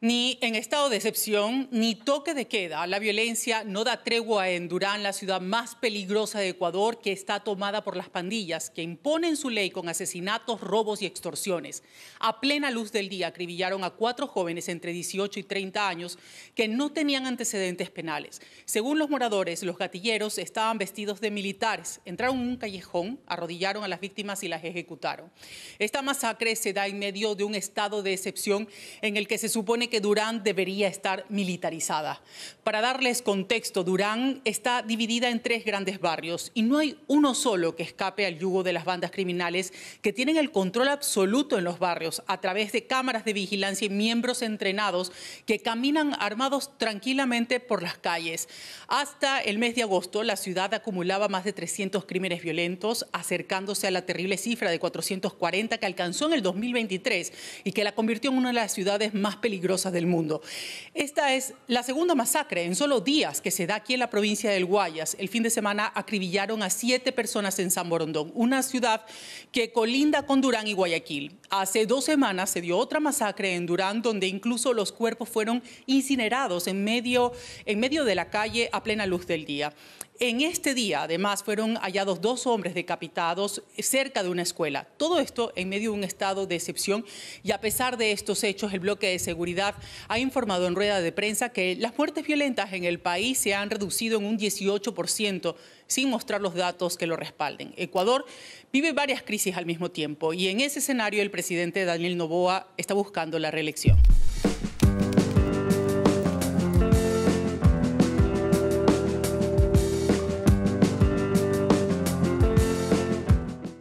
Ni en estado de excepción, ni toque de queda. La violencia no da tregua en Durán, la ciudad más peligrosa de Ecuador, que está tomada por las pandillas, que imponen su ley con asesinatos, robos y extorsiones. A plena luz del día acribillaron a cuatro jóvenes entre 18 y 30 años que no tenían antecedentes penales. Según los moradores, los gatilleros estaban vestidos de militares. Entraron en un callejón, arrodillaron a las víctimas y las ejecutaron. Esta masacre se da en medio de un estado de excepción en el que se supone que Durán debería estar militarizada. Para darles contexto, Durán está dividida en tres grandes barrios y no hay uno solo que escape al yugo de las bandas criminales que tienen el control absoluto en los barrios a través de cámaras de vigilancia y miembros entrenados que caminan armados tranquilamente por las calles. Hasta el mes de agosto, la ciudad acumulaba más de 300 crímenes violentos, acercándose a la terrible cifra de 440 que alcanzó en el 2023 y que la convirtió en una de las ciudades más del mundo. Esta es la segunda masacre en solo días que se da aquí en la provincia del Guayas. El fin de semana acribillaron a siete personas en San Borondón, una ciudad que colinda con Durán y Guayaquil. Hace dos semanas se dio otra masacre en Durán, donde incluso los cuerpos fueron incinerados en medio, en medio de la calle a plena luz del día. En este día, además, fueron hallados dos hombres decapitados cerca de una escuela. Todo esto en medio de un estado de excepción y a pesar de estos hechos, el bloque de seguridad ha informado en rueda de prensa que las muertes violentas en el país se han reducido en un 18%, sin mostrar los datos que lo respalden. Ecuador vive varias crisis al mismo tiempo y en ese escenario el presidente Daniel Novoa está buscando la reelección.